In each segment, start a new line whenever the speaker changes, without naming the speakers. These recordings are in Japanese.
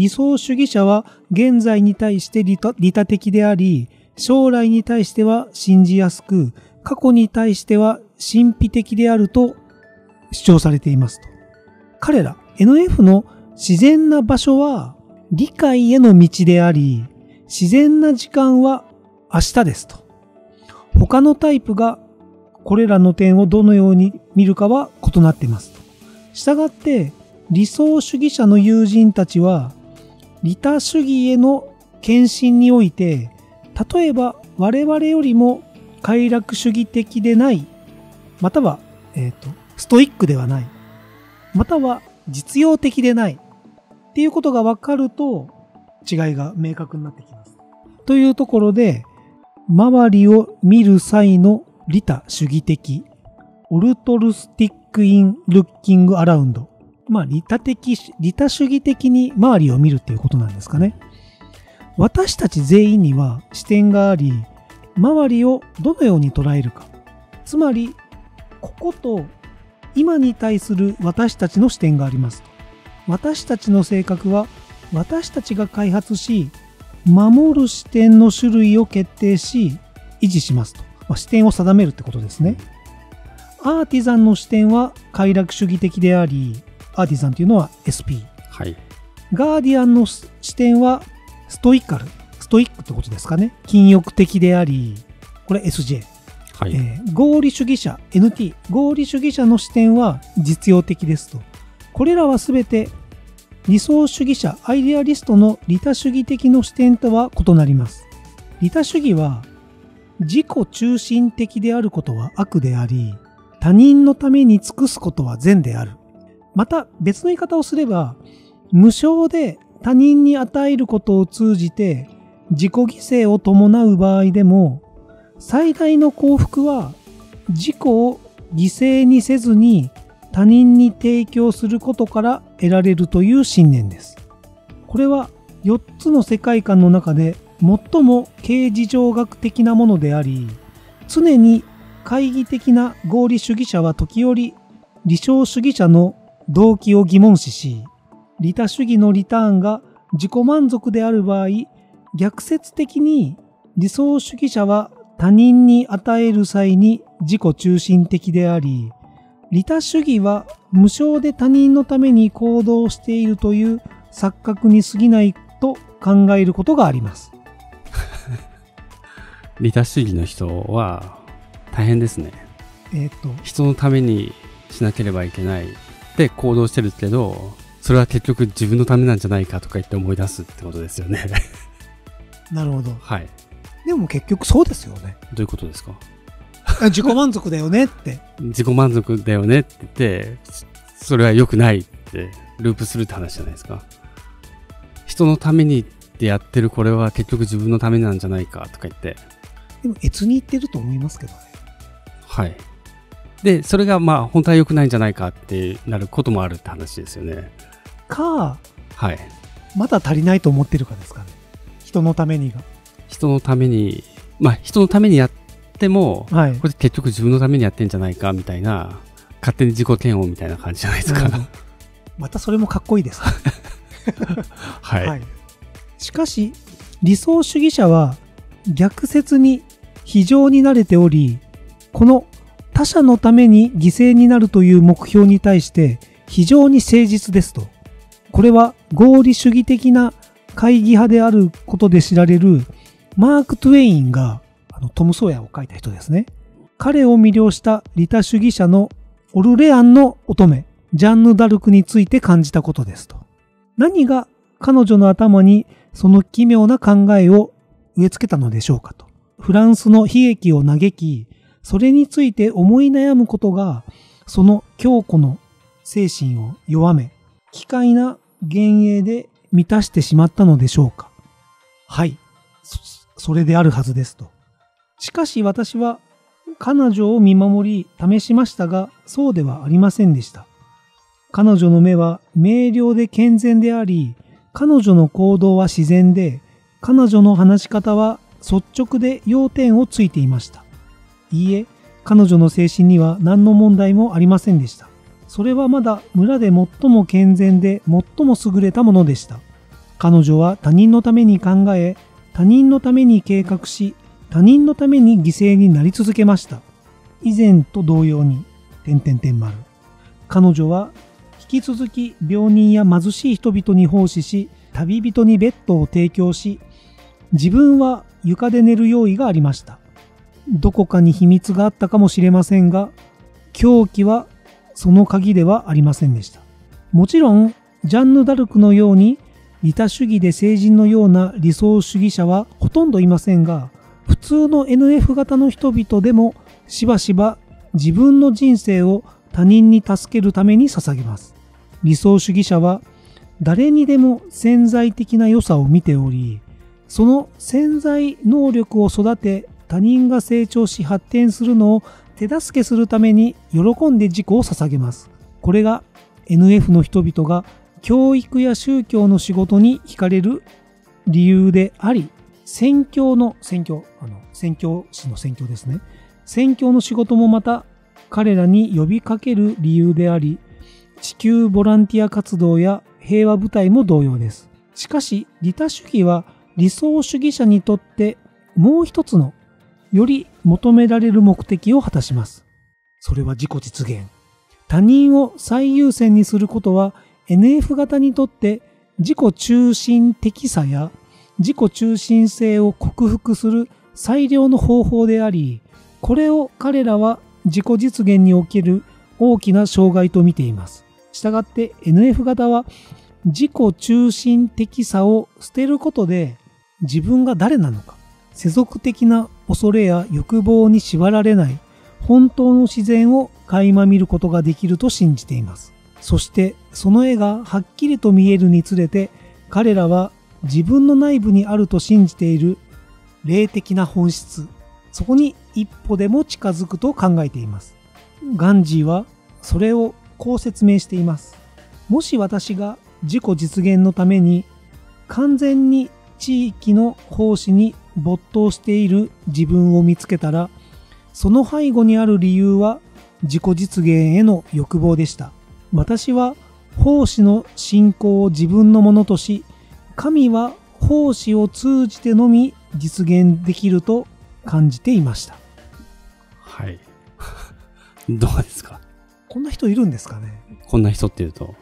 理想主義者は現在に対して利他的であり、将来に対しては信じやすく、過去に対しては神秘的であると主張されていますと。彼ら NF の自然な場所は理解への道であり、自然な時間は明日ですと。他のタイプがこれらの点をどのように見るかは異なっていますと。したがって理想主義者の友人たちは利他主義への献身において例えば我々よりも快楽主義的でないまたは、えーと、ストイックではないまたは実用的でないっていうことが分かると違いが明確になってきます。というところで周りを見る際の利他主義的オルトルスティックインルッキングアラウンドまあ利他的利他主義的に周りを見るっていうことなんですかね。私たち全員には視点があり周りをどのように捉えるか。つまりここと今に対する私たちの視点があります。私たちの性格は私たちが開発し守る視点の種類を決定し維持しますと、まあ、視点を定めるってことですね。アーティザンの視点は快楽主義的でありアーティザンというのは SP、
はい、
ガーディアンの視点はストイカルストイックってことですかね。禁欲的でありこれ SJ
はい、え
ー、合理主義者 NT 合理主義者の視点は実用的ですと。これらは全て理想主義者アイデアリストの利他主義的の視点とは異なります。利他主義は自己中心的であることは悪であり他人のために尽くすことは善であるまた別の言い方をすれば無償で他人に与えることを通じて自己犠牲を伴う場合でも最大の幸福は自己を犠牲にせずに他人に提供することから得られるという信念です。これは4つの世界観の中で最も形事情学的なものであり、常に懐疑的な合理主義者は時折理想主義者の動機を疑問視し、利他主義のリターンが自己満足である場合、逆説的に理想主義者は他人に与える際に自己中心的であり、利他主義は無償で他人のために行動しているという錯覚に過ぎないと考えることがあります。
利他主義の人は大変ですね。
えっ、と。
人のためにしなければいけないで行動してるけど、それは結局自分のためなんじゃないかとか言って思い出すってことですよね。
なるほど。
はい。
でも結局そうですよね。
どういうことですか？
自己満足だよねって。
自己満足だよねって言って、それは良くないってループするって話じゃないですか。人のためにってやってるこれは結局自分のためなんじゃないかとか言って。
でも、越に言ってると思いますけどね。
はい。で、それがまあ本当は良くないんじゃないかってなることもあるって話ですよね。
か、
はい。
まだ足りないと思ってるかですかね。人のためにが。
人のために、まあ人のためにやっても、はい、これ結局自分のためにやってんじゃないかみたいな、勝手に自己嫌悪みたいな感じじゃないですか。
またそれもかっこいいです、
はい、はい。
しかし、理想主義者は逆説に非常に慣れており、この他者のために犠牲になるという目標に対して非常に誠実ですと。これは合理主義的な会議派であることで知られるマーク・トゥエインがあのトム・ソーヤを書いた人ですね。彼を魅了した利他主義者のオルレアンの乙女、ジャンヌ・ダルクについて感じたことですと。何が彼女の頭にその奇妙な考えを植え付けたのでしょうかと。フランスの悲劇を嘆き、それについて思い悩むことが、その強固の精神を弱め、奇怪な幻影で満たしてしまったのでしょうか。はい。それであるはずですと。しかし私は彼女を見守り試しましたが、そうではありませんでした。彼女の目は明瞭で健全であり、彼女の行動は自然で、彼女の話し方は率直で要点をついていました。いいえ、彼女の精神には何の問題もありませんでした。それはまだ村で最も健全で最も優れたものでした。彼女は他人のために考え、他人のために計画し、他人のために犠牲になり続けました。以前と同様に、点々点丸。彼女は引き続き病人や貧しい人々に奉仕し、旅人にベッドを提供し、自分は床で寝る用意がありました。どこかに秘密があったかもしれませんが、狂気はその鍵ではありませんでした。もちろん、ジャンヌ・ダルクのように、利他主義で成人のような理想主義者はほとんどいませんが、普通の NF 型の人々でもしばしば自分の人生を他人に助けるために捧げます。理想主義者は誰にでも潜在的な良さを見ており、その潜在能力を育て他人が成長し発展するのを手助けするために喜んで自己を捧げます。これが NF の人々が教育や宗教の仕事に惹かれる理由であり、宣教の、宣教、あの、宣教師の宣教ですね。宣教の仕事もまた彼らに呼びかける理由であり、地球ボランティア活動や平和部隊も同様です。しかし、利他主義は理想主義者にとってもう一つのより求められる目的を果たします。それは自己実現。他人を最優先にすることは NF 型にとって自己中心的さや自己中心性を克服する最良の方法であり、これを彼らは自己実現における大きな障害と見ています。したがって NF 型は自己中心的さを捨てることで自分が誰なのか、世俗的な恐れや欲望に縛られない本当の自然を垣間見ることができると信じています。そしてその絵がはっきりと見えるにつれて彼らは自分の内部にあると信じている霊的な本質、そこに一歩でも近づくと考えています。ガンジーはそれをこう説明しています。もし私が自己実現のために完全に地域の奉仕に没頭している自分を見つけたら、その背後にある理由は自己実現への欲望でした。私は奉仕の信仰を自分のものとし、神は奉仕を通じてのみ実現できると感じていました。
はい。どうですか？
こんな人いるんですかね？
こんな人っていうと？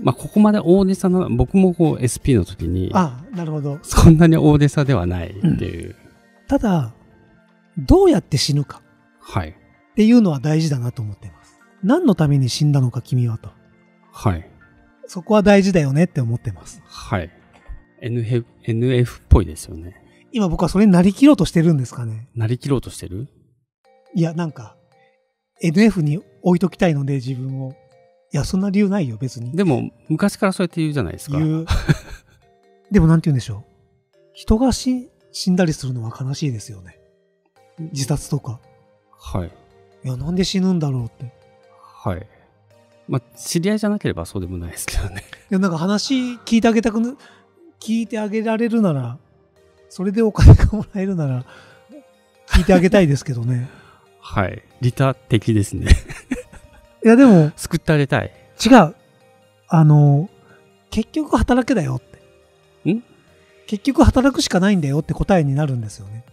まあ、ここまで大げさな、僕もこう SP の時に、
あなるほど。
そんなに大げさではないっていう。
ただ、どうやって死ぬか
はい。
っていうのは大事だなと思っています。何のために死んだのか君はと。
はい。
そこは大事だよねって思ってます。
はい。NF、NF っぽいですよね。
今僕はそれになりきろうとしてるんですかね
なりきろうとしてる？
いや、なんか、NF に置いときたいので自分を。いや、そんな理由ないよ、別に。
でも、昔からそうやって言うじゃないですか。
言う。でもなんて言うんでしょう。人が死死んだりするのは悲しいですよね。自殺とか。
はい。
いや、なんで死ぬんだろうって。い
はい。まあ、知り合いじゃなければそうでもないですけどね。
や、なんか話聞いてあげたくぬ、聞いてあげられるなら、それでお金がもらえるなら、聞いてあげたいですけどね。
はい。利他的ですね。
いや、でも、
救ってあげたい。
違う。あの、結局働けだよって。
ん？
結局働くしかないんだよって答えになるんですよね。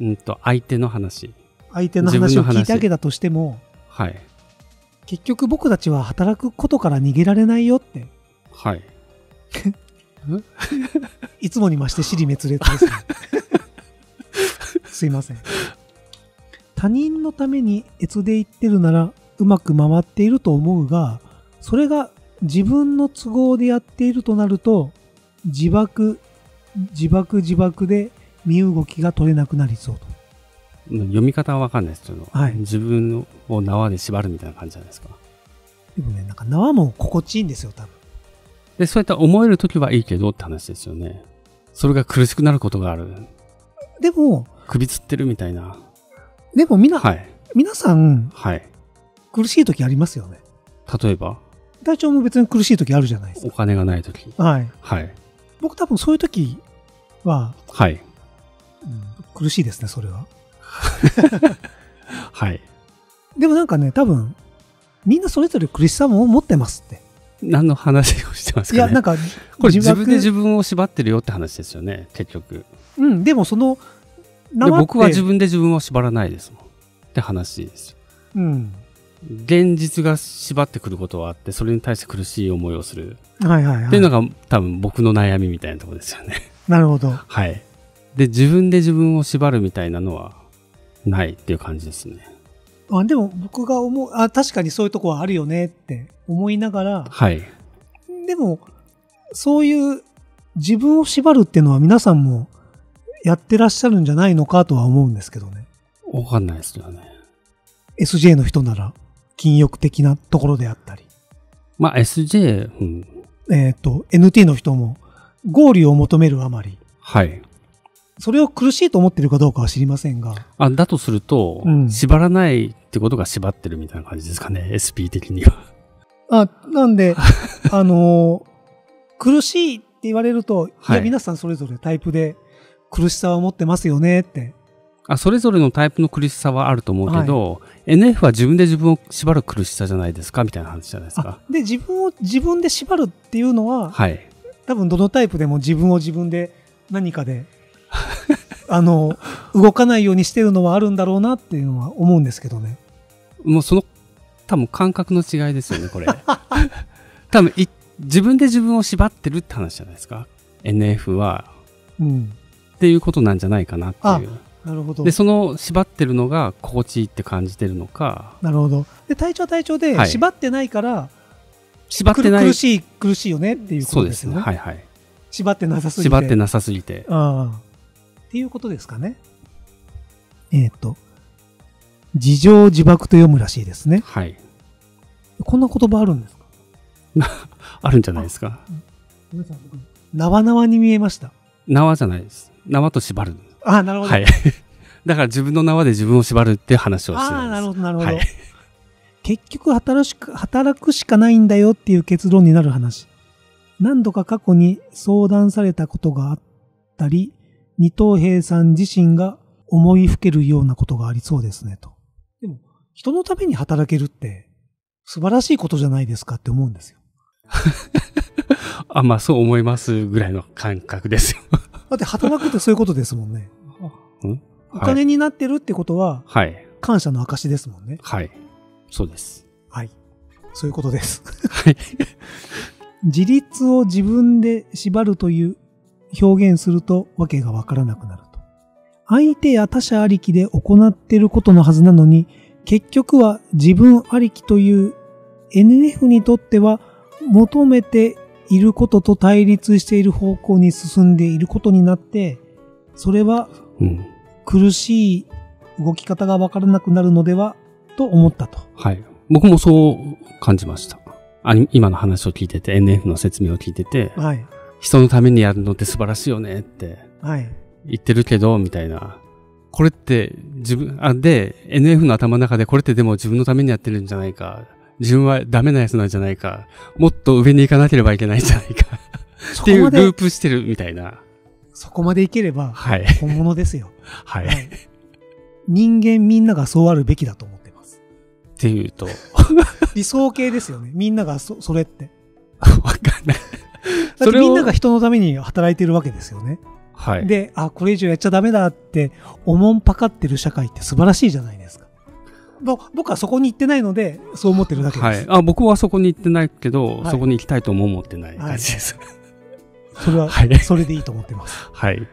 うんと、相手の話。
相手の話を聞いてあげたとしても、
はい。
結局僕たちは働くことから逃げられないよって。
はい。
いつもに増して尻滅裂ですね。すいません。他人のために越で言ってるならうまく回っていると思うが、それが自分の都合でやっているとなると、自爆、自爆自爆で身動きが取れなくなりそうと。
読み方はわかんないですけど、
はい
自分を縄で縛るみたいな感じじゃないですか。
でもね、なんか縄も心地いいんですよ、多分。
で、そうやって思えるときはいいけどって話ですよね。それが苦しくなることがある。
でも、
首つってるみたいな。
でもみな、
はい。
皆さん
はい。
苦しい時ありますよね。
例えば、
体調も別に苦しい時あるじゃないです
お金がないとき。
か。はい。
はい。
僕多分そういう時は、
はい。
うん苦しいですね、それは。
はい。
でもなんかね、多分、みんなそれぞれ苦しさも持ってますって。
何の話をしてますかね
いや、なんか、
これ自分で
分
自分を縛ってるよって話ですよね、結局。
うん、でもその、
で
縄って
僕は自分で自分を縛らないですもん。って話ですよ。
うん。
現実が縛ってくることはあって、それに対して苦しい思いをする。
はいはいはい。
っていうのが多分僕の悩みみたいなところですよね。
なるほど。
はい。で、自分で自分を縛るみたいなのはないっていう感じですね。
あでも僕が思う、あ、確かにそういうとこはあるよねって思いながら、
はい。
でも、そういう自分を縛るっていうのは皆さんもやってらっしゃるんじゃないのかとは思うんですけどね。
わかんないですよね。
SJ の人なら、禁欲的なところであったり、
まあ SJ、うん。
えっ、と、NT の人も合理を求めるあまり、
はい。
それを苦しいと思ってるかどうかは知りませんが、
あ、だとすると、
うん
縛らないってことが縛ってるみたいな感じですかね。SP 的には。
あ、なんで、あのー苦しいって言われると、い
い
皆さんそれぞれタイプで苦しさは持ってますよねって。
あ、それぞれのタイプの苦しさはあると思うけど、NF は自分で自分を縛る苦しさじゃないですかみたいな話じゃないです
あ
か。
で、自分を自分で縛るっていうのは、
はい。
多分どのタイプでも自分を自分で何かで、あの、動かないようにしてるのはあるんだろうなっていうのは思うんですけどね。
もうその、多分感覚の違いですよね、これ。多分い、自分で自分を縛ってるって話じゃないですか。NF は、
うん。
っていうことなんじゃないかなっていう。
なるほど
で、。その縛ってるのが心地いいって感じてるのか、
なるほど。で、体調は体調で
はい
縛ってないから、
縛ってない。
苦しい、苦しいよねっていうこ
そうでね。
とですすよね。
はいはい。
縛ってなさすぎて。
縛ってなさすぎて。
ああ。っていうことですかね。えっ、と、自情自爆と読むらしいですね。
はい。
こんな言葉あるんですか？
あるんじゃないですか？
ごめんなさい僕縄々に見えました。
縄じゃないです。縄と縛る。
ああ、なるほど。
はい。だから自分の縄で自分を縛るっていう話をしてるんです。
ああ、なるほど、なるほど。
はい
結局働くしか、働くしかないんだよっていう結論になる話。何度か過去に相談されたことがあったり、二等兵さん自身が思いふけるようなことがありそうですね、と。でも、人のために働けるって、素晴らしいことじゃないですかって思うんですよ。
あ、まあそう思いますぐらいの感覚ですよ。
だって働くってそういうことですもんね。
うん？
お金になってるってことは、
はい。
感謝の証ですもんね。
はい。そうです。
はい。そういうことです。
はい。
自立を自分で縛るという表現するとわけがわからなくなると。相手や他者ありきで行っていることのはずなのに、結局は自分ありきという NF にとっては求めていることと対立している方向に進んでいることになって、それは
うん。
苦しい動き方がわからなくなるのではと思ったと。
はい。僕もそう感じました。あ今の話を聞いてて、NF の説明を聞いてて、
はい。
人のためにやるのって素晴らしいよねって
はい。
言ってるけど、みたいな。これって自分、あ、で、NF の頭の中でこれってでも自分のためにやってるんじゃないか。自分はダメなやつなんじゃないか。もっと上に行かなければいけないんじゃないか。っていうルー、プしてるみたいな。
そこまでいければ
はい。
本物ですよ。
はい。っ
はい人間みんながそうあるべきだと思ってます。
ていうと、
理想形ですよね。みんながそそれって。
わかんない。
だってみんなが人のために働いてるわけですよね。
はい。
で、あ、これ以上やっちゃダメだって、おもんぱかってる社会って素晴らしいじゃないですか。ぼ僕はそこに行ってないので、そう思ってるだけです。
はい。あ、僕はそこに行ってないけど、
はい
そこに行きたいとも思ってない感じです。
それは、
はい
それでいいと思ってます。
はい。